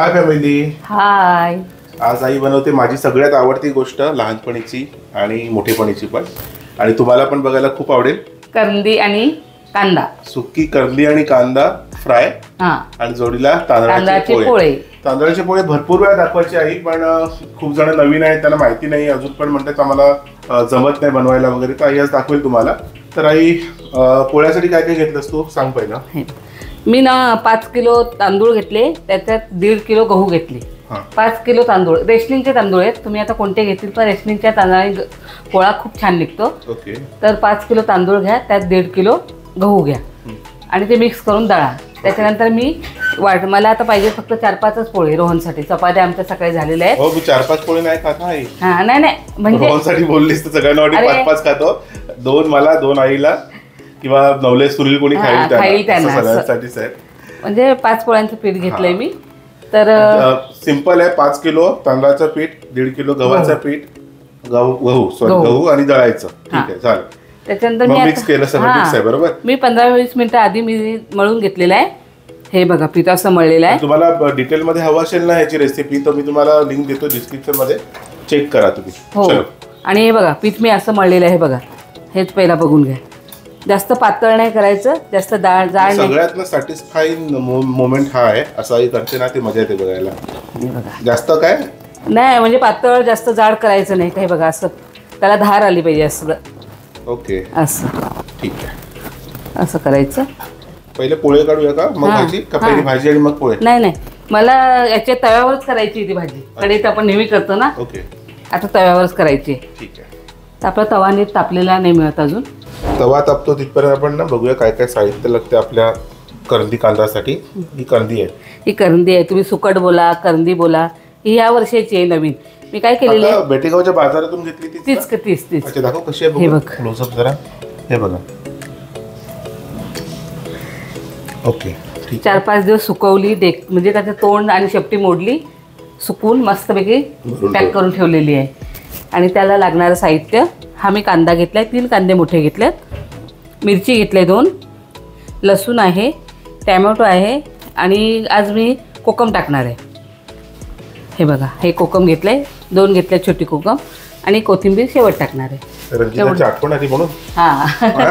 Hi family हाय आज आई बनवते माझी सगळ्यात आवडती गोष्ट लहानपणीची आणि मोठेपणीची पण. आणि तुम्हाला पण बघायला खूप आवडेल. कंदी आणि कांदा. सुकी करली आणि कांदा फ्राय हा. आणि जोडीला तांदळाचे तांदळाचे पोळे. पोळे. तांदळाचे पोळे भरपूर वेळा दाखवायचे आई पण अं, खूप जण नवीन आहेत त्यांना माहिती नाही अजून पण म्हणतात आम्हाला अं, जमत नाही बनवायला वगैरे तर आई आज दाखवेल तुम्हाला. तर आई अं, पोळ्यासाठी काय काय घेतलंस तू? सांग पहिलं. हे. मी ना पाच किलो तांदूळ घेतले त्याच्यात दीड किलो गहू घेतले. पाच किलो तांदूळ. रेशनिंगचे तांदूळ आहेत तुम्ही आता कोणते घेतील पण रेशनिंगच्या तांदळाने पोळा खूप छान निघतो. ओके. तर पाच किलो तांदूळ घ्या त्यात दीड किलो गहू घ्या. आणि ते मिक्स करून दळा. त्याच्यानंतर मी वाट मला आता पाहिजे फक्त चार पाचच पोळे रोहनसाठी. चपात्या आमच्या सकाळी झालेल्या आहेत. हो चार पाच पोळे नाही खात हा नाही नाही. म्हणजे रोहनसाठी बोललीस तर सगळ्यांना. पाच पाच खातो. दोन मला दोन आईला. किंवा नवलेस सुनील कोणी हा, खाईल त्यांना. सगळ्यांसाठीच आहे. म्हणजे पाच पोळ्यांचं पीठ घेतलंय मी. तर सिंपल आहे पाच किलो तांदळाचं पीठ दीड किलो गव्हाचं पीठ गहू गहू सॉरी गहू. आणि दळायचं. ठीक हा. आहे चालेल त्याच्यानंतर मी mix केलं सगळं mix आहे, बरोबर? मी पंधरा वीस मिनिटं आधी मी मळून घेतलेलं आहे. हे बघा पीठ असं मळलेलं आहे. तुम्हाला डिटेल मध्ये हवं असेल ना ह्याची रेसिपी तर मी तुम्हाला लिंक देतो डिस्क्रिप्शनमध्ये. चेक करा तुम्ही. हो. चलो. आणि हे बघा पीठ मी असं मळलेलं आहे बघा. हेच पहिला बघून घ्या. जास्त पातळ नाही करायचं जास्त डाळ जाळ नाही. सगळ्यात ना सॅटिस्फाईंग मोमेंट हा आहे असं करते ना ते मजा येते बघायला. बघा. जास्त काय? नाही म्हणजे पातळ जास्त जाड करायचं नाही काही बघा असं. त्याला धार आली पाहिजे असं. ओके. असं. ठीक आहे. असं करायचं. पहिले पोळे काढूया का? मग भाजी? का. पहिली भाजी आणि मग पोळे? नाही नाही. मला याच्या तव्यावरच करायची ती भाजी. कढईत आपण नेहमी करतो ना. ओके. आता तव्यावरच करायची. ठीक आहे. आपला तवा नीट तापलेला नाही मिळत अजून. तवा तापतो तिथपर्यंत आपण ना बघूया काय काय साहित्य लागते आपल्या करंदी कांद्यासाठी. ही करंदी आहे. ही करंदी आहे. तुम्ही सुकट बोला करंदी बोला. ही या वर्षाची आहे नवीन. मी काय केलेली आहे? आता बेटेगावच्या बाजारातून घेतली ती तीच क- तीच तीच. अच्छा दाखव कशी आहे हे बघ. क्लोजअप जरा. हे बघा. ओके ठीक चार पाच दिवस सुकवली डेक म्हणजे त्याचं तोंड आणि शेपटी मोडली सुकवून मस्तपैकी भरून पॅक. करून ठेवलेली आहे. आणि त्याला लागणारं साहित्य हा मी कांदा घेतलाय तीन कांदे मोठे घेतलेत. मिरची घेतले दोन लसूण आहे टॅमॅटो आहे आणि आज मी कोकम टाकणार आहे. हे बघा हे कोकम घेतलंय दोन घेतले छोटी कोकम आणि कोथिंबीर शेवट टाकणार आहे. रंजिताची आठवण आली म्हणून?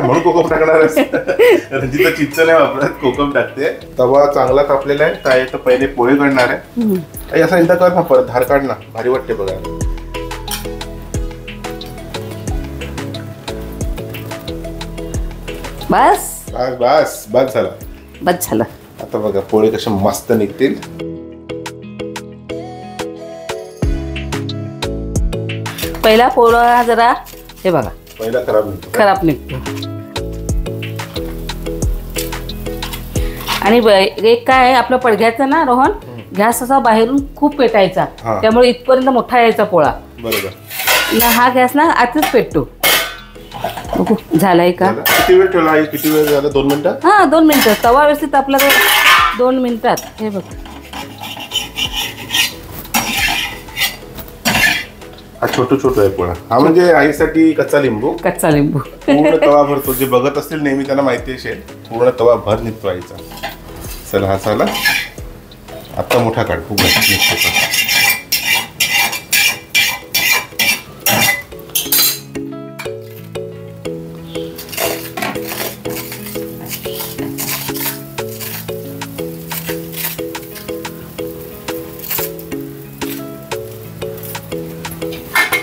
म्हणून कोकम टाकणार आहेस. रंजिता चिंच नाही वापरत कोकम टाकते. तवा चांगला तापलेला आहे पहिले पोळे काढणार आहे. असा एकदा कर ना परत धार काढ ना भारी वाटते बघायला. बस. बस बस बस झाला. बस झालं. आता बघा पोळे कसे मस्त निघतील. पहिला पोळा जरा हे बघा. पहिला खराब निघतो? खराब निघतो. आणि ब- एक काय आहे, आपलं पडघ्याचं ना रोहन गॅस असा बाहेरून खूप पेटायचा. त्यामुळे इथपर्यंत मोठा यायचा पोळा. बरोबर. ना हा गॅस ना आतच पेटतो. बघू. झालाय का? किती वेळ ठेवला किती वेळ झाला? दोन मिनिटं हा दोन मिनिटं. तवा व्यवस्थित आपला तो दोन मिनिटात. हे बघ. हा छोटू छोटू आहे पोळा हा म्हणजे आईसाठी कच्चा लिंबू. कच्चा लिंबू. पूर्ण तवा भरतो. जे बघत असतील नेहमी त्यांना माहिती असेल पूर्ण तवा भर निघतो आईचा. चला हा झाला आता मोठा काढ. खूप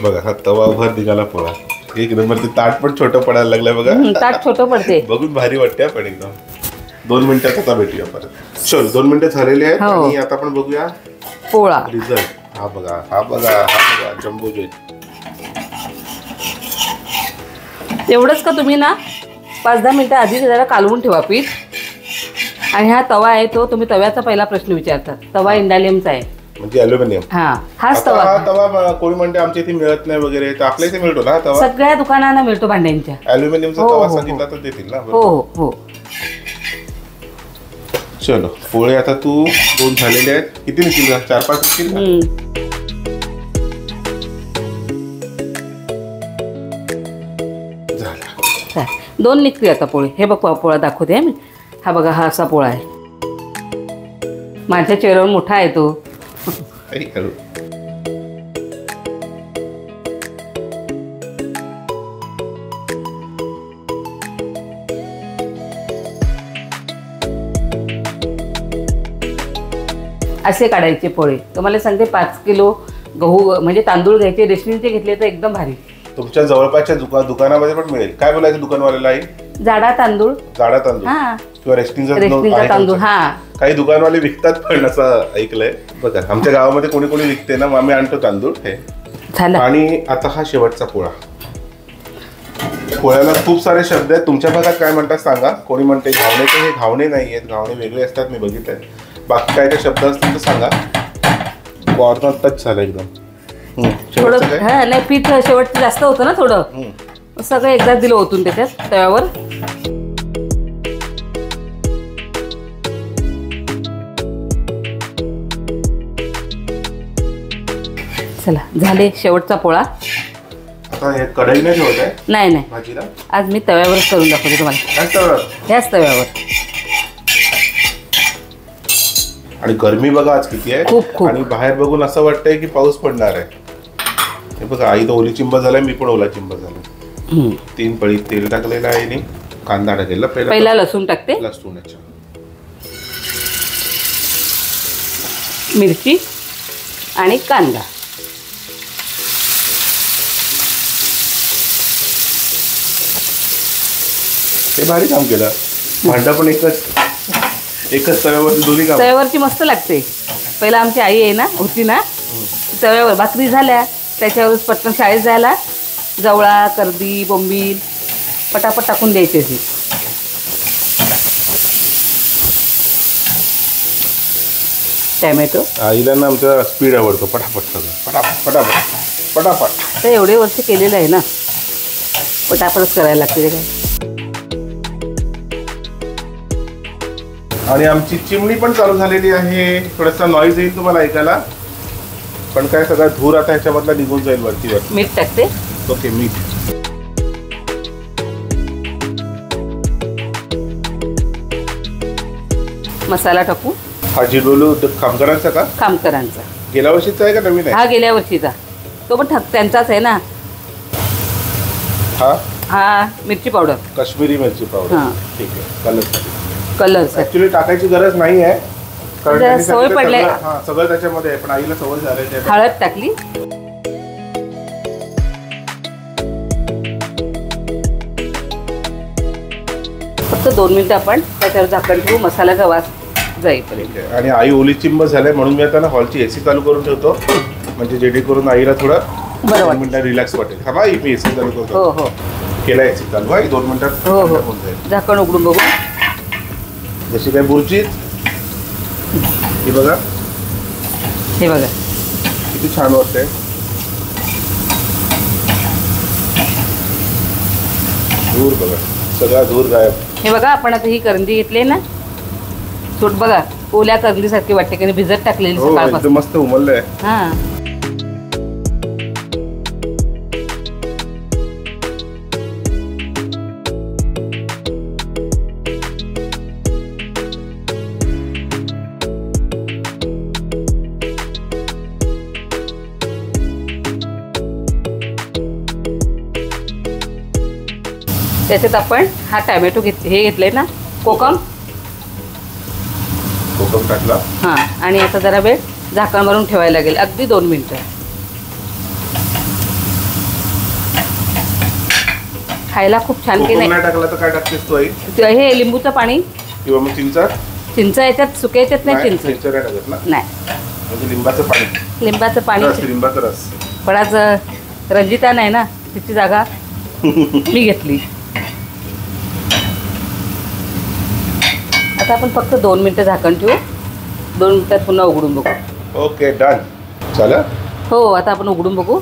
बघा हा तवा भर निघाला पोळा एक नंबर ते ताट पण छोटं पडायला लागलंय बघा. ताट छोटं पडते. बघून भारी वाटते पण एकदम. दोन मिनिटात आता भेटूया परत. चल दोन मिनिटं झालेली आहेत हो. आणि आता आपण बघूया पोळा. रिझल्ट हा बघा हा बघा हा बघा जम्बो जेट एवढंच का तुम्ही ना पाच दहा मिनटं आधी जरा कालवून ठेवा पीठ. आणि हा तवा आहे तो तुम्ही तव्याचा पहिला प्रश्न विचारतात तवा इंडालियमचा आहे. म्हणजे अल्युमिनियम हा हाच आता तवा हा तवा म- कोणी म्हणते आमच्या इथे मिळत नाही वगैरे तर आपल्या इथे मिळतो ना हा तवा सगळ्या दुकानांना मिळतो भांड्यांच्या अल्युमिनियमचा हो, तवा हो, हो. सांगितला तर देतील ना हो. हो हो चलो पोळे आता तू दोन झालेले आहेत किती निघतील का? चार पाच निघतील का? हम्म. झाला काय. दोन निघतील आता पोळे हे बघ पो- पोळा दाखवते मी हा बघा हा असा पोळा आहे माझ्या चेहऱ्यावर मोठा आहे तो हळू असे काढायचे पोळे. तुम्हाला सांगते पाच किलो गहू म्हणजे तांदूळ घ्यायचे रेशनिंगचे घेतले तर एकदम भारी. तुमच्या जवळपासच्या दुका दुकानामध्ये पण मिळेल. काय बोलायचं दुकानवाल्याला आई? जाडा तांदूळ. जाडा तांदूळ. हा. किंवा रेशनिंगचा तांदूळ हा. काही दुकानवाले विकतात पण असं ऐकलंय. बघा आमच्या गावामध्ये कोणी कोणी विकते ना आम्ही आणतो तांदूळ हे. झालं. आणि आता हा शेवटचा पोळा. पोळ्याला खूप सारे शब्द आहेत. तुमच्या भागात काय म्हणतात सांगा. कोणी म्हणते घावणे तर हे घावणे नाही आहेत. घावणे वेगळे असतात मी बघितलंय. बाकी काय काय शब्द असतील तर सांगा. कॉर्नर टच झालं एकदम. शेवटचं काय? हा नाही पीठ शेवटचं जास्त होतं ना थोडं. सगळं एकदाच दिलं ओतून त्याच्यात तव्यावर. चला झाले शेवटचा पोळा. आता हे कढई नाही ठेवत नाही नाही. भाजीला? आज मी तव्यावरच करून दाखवते तुम्हाला? ह्याच तव्यावर. आणि गरमी बघा आज किती आहे. खूप, खूप. आणि बाहेर बघून असं वाटतंय की पाऊस पडणार आहे. हे बघा आई तर ओली चिंब झालाय मी पण ओला चिंब झालाय. तीन पळी तेल टाकलेलं आहे आणि कांदा टाकलेला पहिला पहिला लसूण टाकते? लसूणाच्या मिरची आणि कांदा. ते भारी काम केलं. भांडा पण एकच एकच तव्यावरती दोन्ही काम. तव्यावरची मस्त लागते. पहिला आमची आई आहे ना होती ना तव्यावर भाकरी झाल्या त्याच्यावरच पटकन शाळेत जायला. जवळा कर्दी बोंबील पटापट टाकून द्यायची अशी टॅमॅटो. आईला ना आमचा स्पीड आवडतो पटापट सगळं. पटापट पटापट पटापट. तर एवढे वर्ष केलेलं आहे ना. पटापटच करायला लागते ते काय. आणि आमची चिमणी पण चालू झालेली आहे. थोडासा नॉईज येईल तुम्हाला ऐकायला. पण काय सगळा धूर आता ह्याच्यामधला निघून जाईल वरती वरती. मीठ टाकते. ओके मीठ मसाला टाकू? हा जिडोलू कामगारांचा का? खामकरांचा गेल्या वर्षीचा आहे का नवीन आहे हा गेल्या वर्षीचा. तो पण ठक त्यांचाच आहे ना. हा? हा मिरची पावडर. काश्मीरी मिरची पावडर. हा. ठीक आहे. कलर कलर ऍक्च्युली टाकायची गरज नाही आहे. कारण जरा त्यांनी सवय सांगितलं पडली. सगळं- हा सगळं त्याच्यामध्ये आहे पण आईला सवय झाली हळद टाकली. फक्त दोन मिनिटं आपण त्याच्यावर झाकण ठेवू मसाल्याचा वास जाईपर्यंत. आणि आई ओली चिंब झालंय म्हणून मी आता ना हॉलची एसी चालू करून ठेवतो. म्हणजे जेणेकरून आईला थोडं बरं. मिनिटात रिलॅक्स वाटेल. हा आई मी एसी चालू हो करतो. हो केला एसी चालू. आहे दोन मिनिटात हो हो. झाकण उघडून बघू. जशी काय बुर्जी? ही बघा. हे बघा. किती छान वाटतंय. धूर बघा. सगळा धूर गायब. हे बघा आपण आता ही करंजी घेतली ना? सूट बघा ओल्या करंजीसारखी वाटते की भिजत टाकलेली हो सकाळपासून. मस्त उमललंय. हा. त्याच्यात आपण हा टॅमॅटो घेत हे घेतलंय ना? कोकम? कोकम टाकला. हां आणि आता जरा वेळ झाकण मारून ठेवायला लागेल. अगदी दोन मिनटं. खायला खूप छान की नाही टाकला तर काय टाकतेस तू आई? ते हे लिंबूचं पाणी. किंवा मग चिंचा? चिंच याच्यात सुक्या याच्यात नाही चिंच. चिंचा नाही टाकत ना? नाही. म्हणजे लिंबाचं पाणी. लिंबाचं पाणी लिंबाचा रस. पण आज अं, रंजिता नाही ना तिची जागा मी घेतली. आता आपण फक्त दोन मिनटं झाकण ठेवू. दोन मिनिटात पुन्हा उघडून बघू. Okay done. चला हो आता आपण उघडून बघू.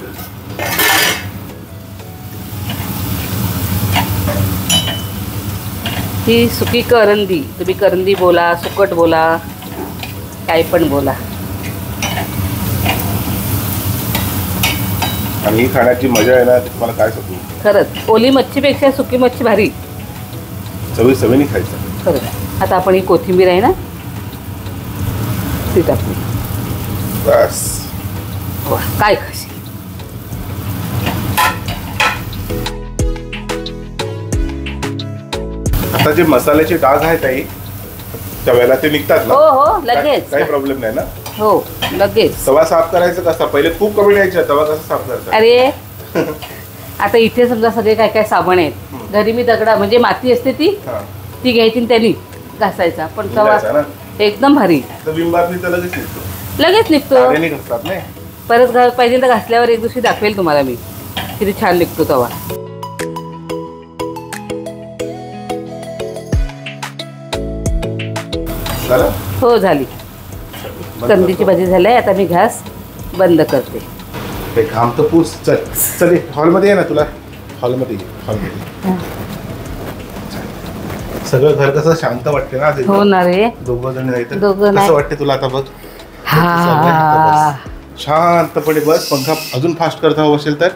ही सुकी करंदी. तुम्ही करंदी बोला सुकट बोला काही पण बोला. आणि ही खाण्याची मजा आहे ना तुम्हाला काय सांगू? खरंच. ओली मच्छीपेक्षा सुकी मच्छी भारी. चवी चवीने खायचं. खरंच. आता आपण ही कोथिंबीर आहे ना ती टाकू. बस. काय खाशी आता जे मसाल्याचे डाग आहेत ताई त्या वेळेला ते निघतात ना? हो हो लगेच. काही प्रॉब्लेम नाही ना? हो लगेच. तवा साफ करायचं कसा? पहिले खूप कमी द्यायचा तवा कसा साफ करता? अरे आता इथे समजा सगळे काय काय साबण आहेत. घरी मी दगडा म्हणजे माती असते ती ती घ्यायची त्यांनी घासायचा पण तवा घासायचा ना? एकदम भारी. तर बिंबातनी तर लगेच निघतो. लगेच निघतो. साड्याने घासतात नाही? परत घा पाहिजे तर घासल्यावर एक दिवशी दाखवेल तुम्हाला मी किती छान निघतो तवा. झालं? हो झाली. बंद कंदीची. भाजी झाली आता मी घास बंद करते. ते घाम तर पूस चल चल ये, हॉलमध्ये ये ना तुला. हॉलमध्ये ये हॉलमध्ये सगळं घर कसं शांत वाटते ना. हो ना रे. दोघं जण नाही तर दोघं नाही. कसं वाटते तुला आता बघ? हा. शांतपणे बस. पंखा अजून फास्ट करता हवं असेल तर?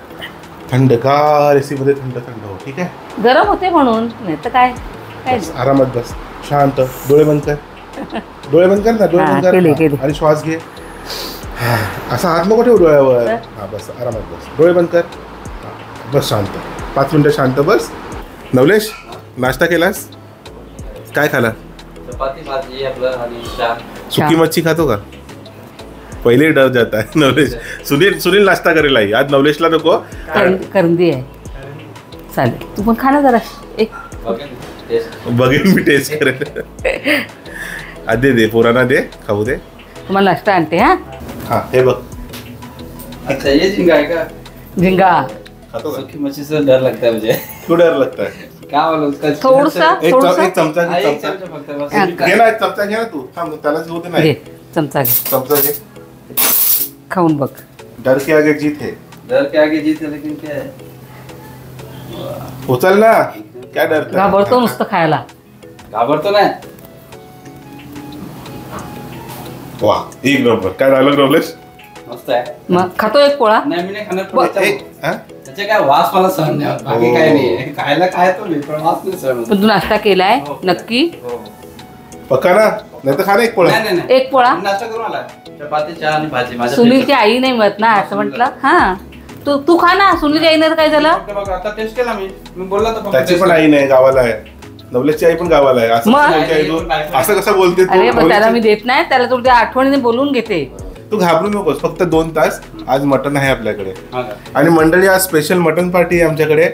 थंडगार एसी मध्ये थंड थंड हो ठीक आहे? गरम होते म्हणून. नाही तर काय? काय बस, आरामात बस. शांत. डोळे बंद कर. डोळे बंद कर ना डोळे हा, बंद कर. केले, हा. आणि श्वास घे. हा, असा हात नको ठेव डोळ्यावर. हा बस आरामात बस. डोळे बंद कर. हा, बस शांत. पाच मिनिटं शांत बस. नवलेश नाश्ता केलास? काय खाला? चपाती भाजी आपलं आणि चहा. सुकी मच्छी खातो का? पहिले डर जात आहे नवलेश. सुनील सुनील नाश्ता करेल आई. आज नवलेशला नको. कर- करंदी आहे. चालेल. तू पण खा ना जरा. एक. बघेन मी टेस्ट करेल. आ, दे दे. पोरांना दे. खाऊ दे. तुम्हाला नाश्ता आणते हा? हा हे बघ. अच्छा ये झिंगा आहे का? झिंगा. खातो का सुकी मच्छी से डर लगता है मुझे तू डर लगता है क्या बोलो उसका थोडसा एक चमचा घे एक चमचा. चमचा फक्त बस. घे ना एक चमचा घे ना तू. थांब त्यालाच घेऊ दे घे चमचा घे. चमचा घे. खाऊन बघ. डर के आगे जीत है. डर के आगे जीत है लेकिन क्या है? उचल ना. क्या डरता है? घाबरतो नुसतं खायला. घाबरतो नाही वा एक नंबर. काय डायलॉग नवलेश मस्त आहे. मग खातो एक पोळा. नाही मी नाही खाणार पण हा? त्याचे काय वास मला सहन नाही होत. बाकी हो. काय नाही. खायला काय तो मी पण वास नाही सहन होत. पण तू नाश्ता केलाय? हो. नक्की? हो. पक्का ना? नाही तर खा ना एक पोळा. नाही नाही नाही. एक पोळा? नाश्ता करून आला चपाती चहा आणि भाजी. माझ्या सुनीलची आई नाही मत ना असं म्हटलं. हा. तू तू खा ना. सुनीलच्या आईनं तर काय झालं? फक्त बघ, आता टेस्ट केला मी. मी बोलला तर फक्त त्याची taste पण. आई नाही गावाला आहे. नवलेशची आई पण गावाला आहे. असं मग? कसं बोलते आई तू? असं कसं बोलते तू? अरे पण त्याला मी देत नाही. त्याला तुला आठवणीने बोलून घेते. तू घाबरू नकोस फक्त दोन तास आज मटन आहे आपल्याकडे. हा? आणि मंडळी आज स्पेशल मटन पार्टी आहे आमच्याकडे.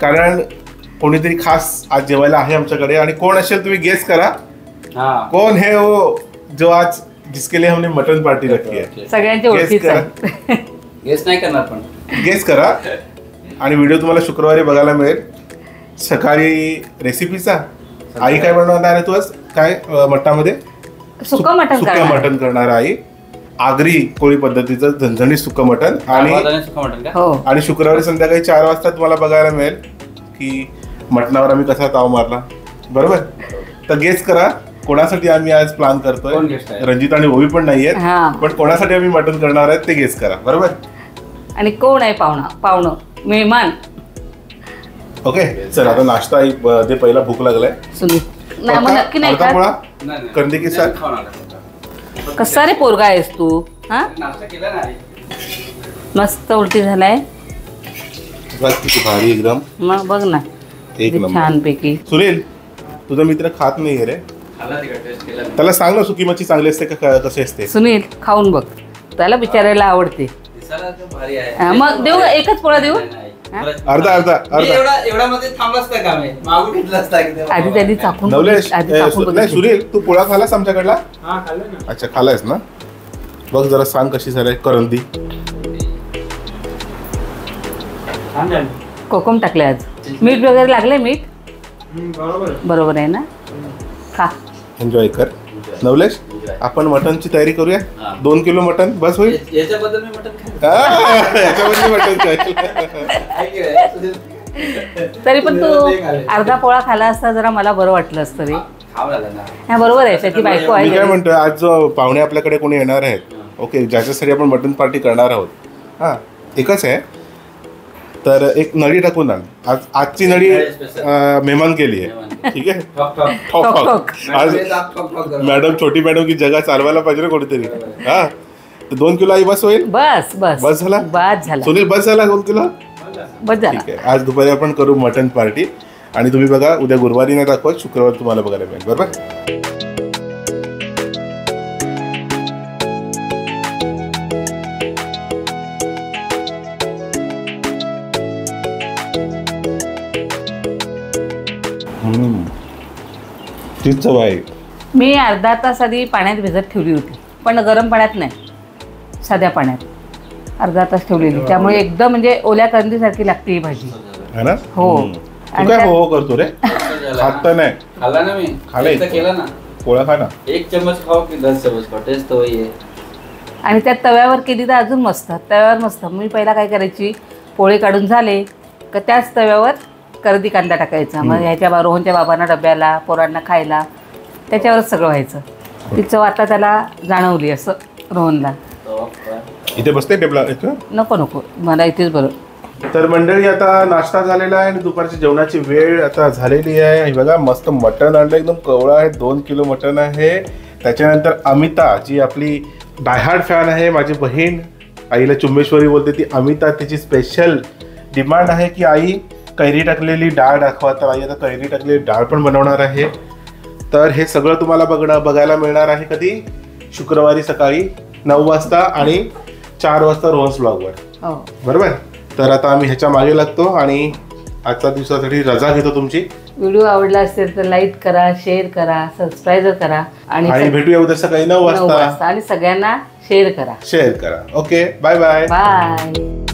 कारण कोणीतरी खास आज जेवायला आहे आमच्याकडे. आणि कोण असेल तुम्ही गेस करा. हा. कौन है वो जो आज जिसके लिए हमने मटन पार्टी रखी है सगळ्यांच्या Guess ओळखीच. करा. आहे गेस नाही करणार पण. गेस करा. आणि व्हिडिओ तुम्हाला शुक्रवारी बघायला मिळेल. सकाळी रेसिपीचा आई काय बनवणार आहे तू आज? काय अं, मटणामध्ये सुकं मटण सुकं करणार. मटण करणार आहे. आगरी कोळी पद्धतीचं झणझणीत सुकं मटण आणि आणि सुका मटण का? हो. आणि शुक्रवारी संध्याकाळी चार वाजता तुम्हाला बघायला मिळेल की मटणावर आम्ही कसा ताव मारला. बरोबर? तर गेस करा कोणासाठी आम्ही आज प्लॅन करतोय? कोण guest आहे? रंजित आणि ओवी पण नाहीयेत हा. पण कोणासाठी आम्ही मटण करणार आहेत ते गेस करा. बरोबर? आणि कोण आहे पाहुणा? पाहुणं. मेहमान. ओके चल आता नाश्ता एक, दे पहिला भूक लागलाय. सुनील नाही मग पक्का? नक्की नाही अर्धा खात. पोळा? नाही, नाही. कंदी की साथ? नाही, खाऊन आला. कसा रे पोरगा आहेस तू हा? नाही मस्त उलटी झालाय. भारी एकदम. मग बघ ना एक छान पैकी सुनील तुझा मित्र खात नाहीये रे. त्याला सांग ना सुकी मच्छी चांगली असते का क- कशी असते. सुनील खाऊन बघ. त्याला बिचारायला आवडते. हा, मग देऊ? एकच पोळा देऊ? नाही, नाही. अर्धा अर्धा अर्धा. एवढा एवढा मध्ये थांबला असता का मी? मागून घेतला असता की तेव्हा? आधी त्यांनी चाकून नाही. सुनील तू पोळा खालास आमच्याकडला? हा अच्छा खालायस ना? बघ जरा सांग कशी झालाय करंदी. झालं. कोकम टाकले आज. मीठ वगैरे लागले मीठ? बरोबर. आहे ना? खा. एन्जॉय कर. नवलेश? आपण मटनची तयारी करूया? हा. दोन किलो मटन? बस होईल? याच्याबद्दल मी मटन तरी पण तू. अर्धा पोळा खाला असता जरा मला बरं वाटलं असतं रे. हा बरोबर आहे त्याची बायको आहे. काय घरी. म्हणतोय आज जो पाहुणे आपल्याकडे कोणी येणार आहेत ओके ज्याच्यासाठी आपण मटन पार्टी करणार आहोत. हां एकच आहे तर एक नळी टाकून आण. आज आजची नळी मेहमान केली आहे. ठीक आहे? ठॉक ठॉक. आज हे. मॅडम छोटी मॅडम की जगा चालवायला पाहिजे ना कोणीतरी. हा? दोन किलो आई बस होईल? बस बस. बस झाला? बस झाला. सुनील बस झाला दोन किलो? बस झाला. ठीक आहे. आज दुपारी आपण करू मटन पार्टी. आणि तुम्ही बघा उद्या गुरुवारी नाही दाखवत शुक्रवार तुम्हाला बघायला मिळेल. बरोबर? तीच चव आहे. मी अर्धा तास आधी पाण्यात भिजत ठेवली होती. पण गरम पाण्यात नाही. साध्या पाण्यात. अर्धा तास ठेवलेली. त्यामुळे एकदम म्हणजे ओल्या कंदीसारखी लागते ही भाजी. है ना? हो. तू काय हो हो करतो रे? खात तर नाही. खाल्ला ना मी. केला ना. पोळा खा ना. एक चम्मच खाओ की दस चम्मच खाओ. टेस्ट तो है. आणि त्या तव्यावर केली तर अजून मस्त. तव्यावर मस्त. मी पहिला काय करायची? पोळे काढून झाले. का त्याच तव्यावर करदी कांदा टाकायचा. मग ह्याच्या बा रोहनच्या बाबांना डब्याला पोरांना खायला त्याच्यावरच सगळं व्हायचं. ती चव आता त्याला जाणवली असं रोहनला. इथे बसते टेबला इथं? नको नको. मला इथेच बरं. तर मंडळी आता नाश्ता झालेला आहे आणि दुपारची जेवणाची वेळ आता झालेली आहे. हे बघा मस्त मटण आणलं. एकदम कवळं आहे. दोन किलो मटण आहे. त्याच्यानंतर अमिता जी आपली डायहार्ड फॅन आहे माझी बहीण. आईला चुंबेश्वरी बोलते ती अमिता तिची स्पेशल डिमांड आहे की आई कैरी टाकलेली डाळ दाखवा. तर आई आता कैरी टाकलेली डाळ पण बनवणार आहे. तर हे सगळं तुम्हाला बघणं बघायला मिळणार आहे कधी? शुक्रवारी सकाळी नऊ वाजता आणि चार वाजता रोहन्स ब्लॉगवर. हो. बरोबर? तर आता आम्ही ह्याच्या मागे लागतो आणि आजच्या दिवसासाठी रजा घेतो तुमची. व्हिडिओ आवडला असेल तर लाईक करा शेअर करा सबस्क्राईब करा आणि भेटूया उद्या सकाळी नऊ वाजता आणि सगळ्यांना शेअर करा. शेअर करा. Okay bye bye. बाय.